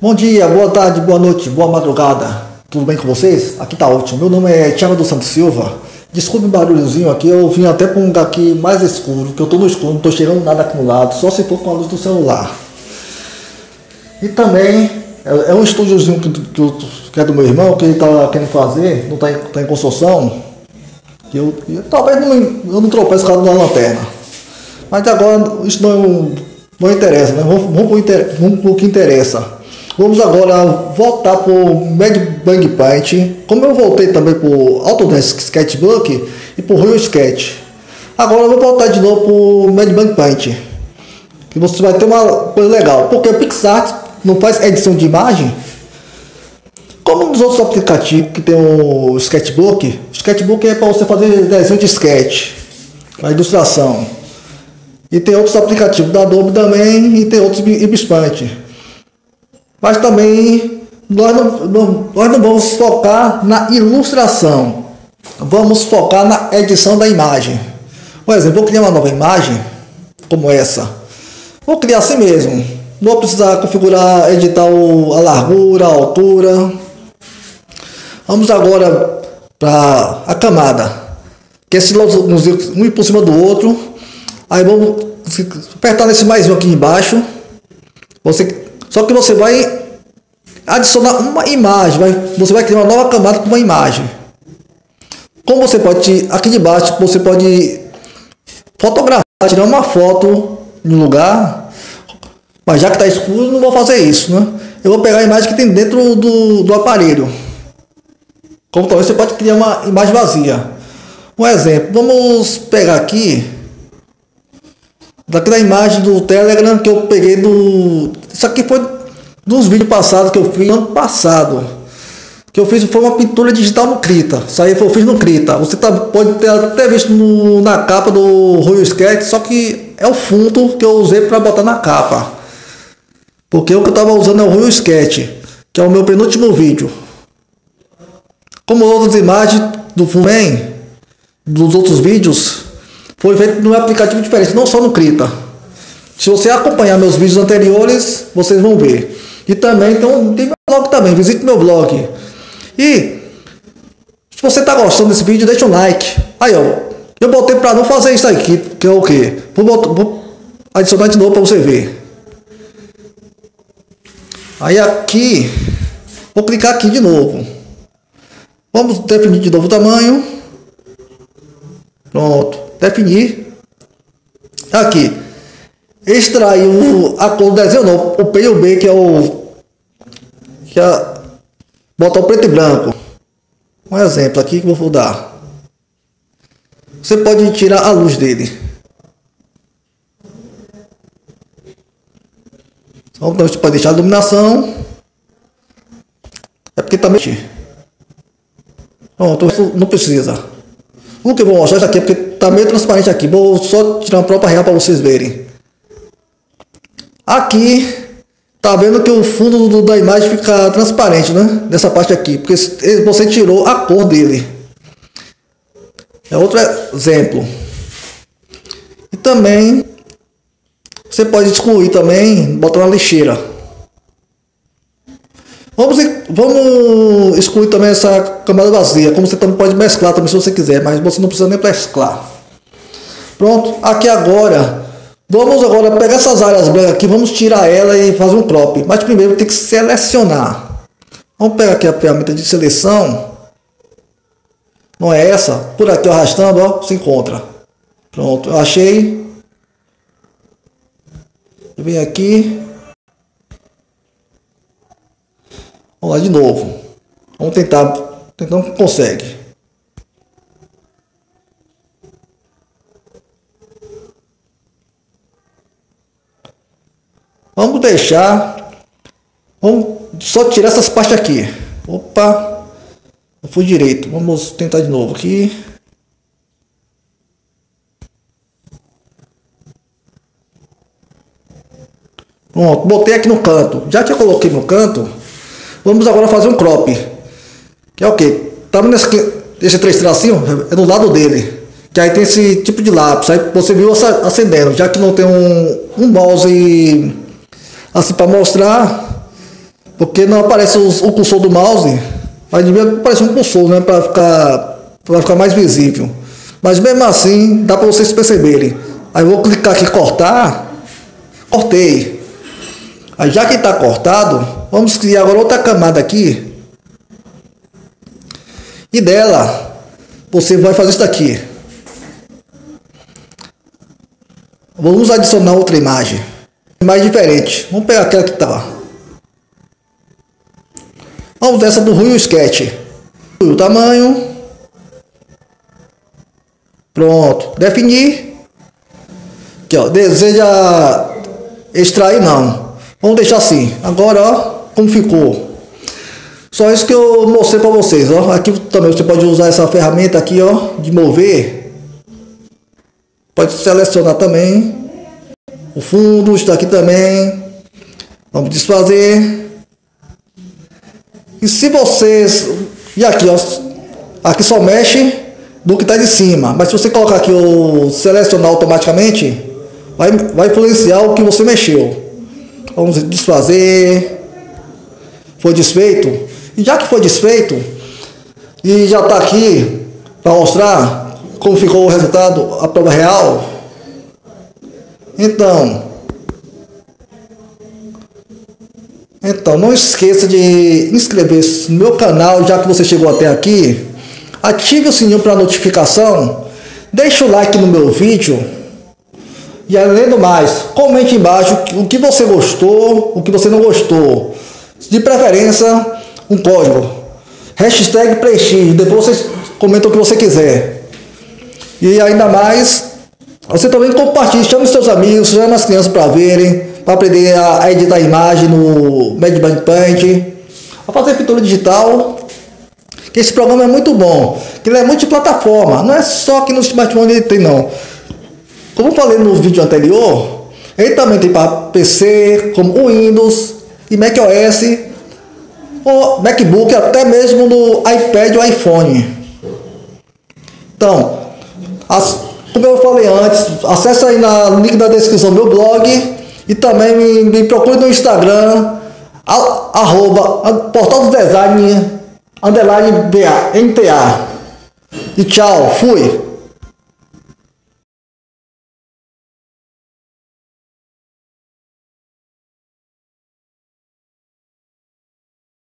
Bom dia, boa tarde, boa noite, boa madrugada. Tudo bem com vocês? Aqui tá ótimo. Meu nome é Thiago dos Santos Silva. Desculpe o barulhozinho aqui, eu vim até para um lugar aqui mais escuro, que eu tô no escuro, não tô chegando nada aqui no lado, só se for com a luz do celular. E também é, é um estúdiozinho que, que, que, é do meu irmão, que ele tá querendo fazer, não tá em, tá em construção. Eu, eu, talvez não, eu não tropece com a lanterna. Mas agora isso não, não interessa, né? Vamos, vamos, vamos para o que interessa. Vamos agora voltar para o Mad Bang Paint. Como eu voltei também para o Autodesk Sketchbook e para o Real Sketch. Agora eu vou voltar de novo para o Mad Bang Paint. Que você vai ter uma coisa legal. Porque o PixArt não faz edição de imagem. Como nos outros aplicativos que tem o Sketchbook. O Sketchbook é para você fazer desenho de sketch. A ilustração. E tem outros aplicativos da Adobe também e tem outros Ibispaint. Mas também nós não, não, nós não vamos focar na ilustração. Vamos focar na edição da imagem. Por exemplo, vou criar uma nova imagem, como essa. Vou criar assim mesmo. Não vou precisar configurar, editar a largura, a altura. Vamos agora para a camada. Que é um por cima do outro. Aí vamos apertar nesse mais um aqui embaixo. Você só que você vai adicionar uma imagem, vai, você vai criar uma nova camada com uma imagem. Como você pode, aqui de baixo, você pode fotografar, tirar uma foto em um lugar, mas já que está escuro, não vou fazer isso, né? Eu vou pegar a imagem que tem dentro do, do aparelho. Como talvez você pode criar uma imagem vazia. Um exemplo, vamos pegar aqui daqui da imagem do Telegram que eu peguei do. Isso aqui foi dos vídeos passados que eu fiz ano passado. Que eu fiz foi uma pintura digital no Krita. Isso aí eu fiz no Krita. Você tá, pode ter até visto no, na capa do Royal Sketch, só que é o fundo que eu usei para botar na capa. Porque o que eu estava usando é o Royal Sketch, que é o meu penúltimo vídeo. Como outras imagens do fundo dos outros vídeos, foi feito num aplicativo diferente, não só no Krita. Se você acompanhar meus vídeos anteriores, vocês vão ver. E também, então, tem meu blog também, visite meu blog. E se você está gostando desse vídeo, deixa um like. Aí, ó, eu botei para não fazer isso aqui, que é o quê? Vou, botar, vou adicionar de novo para você ver. Aí aqui, vou clicar aqui de novo. Vamos definir de novo o tamanho. Pronto definir. Aqui, extrair o, a cor do desenho, não, o B, que é o. Que é, botar o preto e branco. Um exemplo aqui que eu vou dar. Você pode tirar a luz dele. Então você pode deixar a iluminação. É porque também. Pronto, não precisa. O que eu vou mostrar isso aqui é porque tá meio transparente aqui. Vou só tirar uma própria real para vocês verem. Aqui, tá vendo que o fundo do, da imagem fica transparente, né? Dessa parte aqui, porque você tirou a cor dele. É outro exemplo. E também, você pode excluir também, botar na lixeira. Vamos, vamos excluir também essa camada vazia, como você também pode mesclar também se você quiser, mas você não precisa nem mesclar. Pronto, aqui agora, vamos agora pegar essas áreas brancas aqui, vamos tirar ela e fazer um crop. Mas primeiro tem que selecionar. Vamos pegar aqui a ferramenta de seleção. Não é essa, por aqui arrastando, ó, se encontra. Pronto, eu achei. Venho aqui, Vamos lá de novo. Vamos tentar. Tentando que consegue. Vamos deixar. Vamos só tirar essas partes aqui. Opa. Não fui direito. Vamos tentar de novo aqui. Pronto, botei aqui no canto. Já que eu coloquei no canto, Vamos agora fazer um crop. Que é o quê? Tá vendo esse, esse três tracinhos? É do lado dele. Que aí tem esse tipo de lápis. Aí você viu acendendo. Já que não tem um, um mouse assim para mostrar. Porque não aparece os, o cursor do mouse, mas devia aparecer um cursor, né? Para ficar, pra ficar mais visível. Mas mesmo assim, dá para vocês perceberem. Aí eu vou clicar aqui cortar. Cortei. Aí já que está cortado, vamos criar agora outra camada aqui. E dela, você vai fazer isso daqui. Vamos adicionar outra imagem. Imagem diferente. Vamos pegar aquela que está. Vamos dessa do Rui Sketch. O tamanho. Pronto. Definir. Aqui, ó. Deseja extrair não. Vamos deixar assim. Agora, ó, como ficou. Só isso que eu mostrei para vocês, ó. Aqui também você pode usar essa ferramenta aqui, ó, de mover. Pode selecionar também. O fundo está aqui também. Vamos desfazer. E se vocês... E aqui, ó. Aqui só mexe do que está de cima. Mas se você colocar aqui o selecionar automaticamente, vai, vai influenciar o que você mexeu. Vamos desfazer. Foi desfeito. E já que foi desfeito, e já está aqui para mostrar como ficou o resultado, a prova real, então, então não esqueça de inscrever-se no meu canal, já que você chegou até aqui. Ative o sininho para notificação. Deixe o like no meu vídeo. E além do mais, comente embaixo o que você gostou, o que você não gostou. De preferência, um código. Hashtag preenchido. Depois você comenta o que você quiser. E ainda mais, você também compartilha, chama os seus amigos, chama as crianças para verem, para aprender a, editar imagem no Medibank Paint, a fazer pintura digital. Que esse programa é muito bom, que ele é multiplataforma, não é só que no smartphone ele tem não. Como falei no vídeo anterior, ele também tem para PC, como Windows e macOS, o MacBook, até mesmo no iPad ou iPhone. Então, as, como eu falei antes, acesse aí no link da descrição do meu blog e também me, me procure no Instagram, a, arroba, portal do design, underline BA. E tchau, fui!